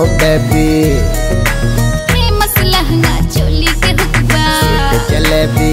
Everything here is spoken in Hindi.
जलेबी फ़ेमस लहंगा चोली के हुक्बा जलेबी।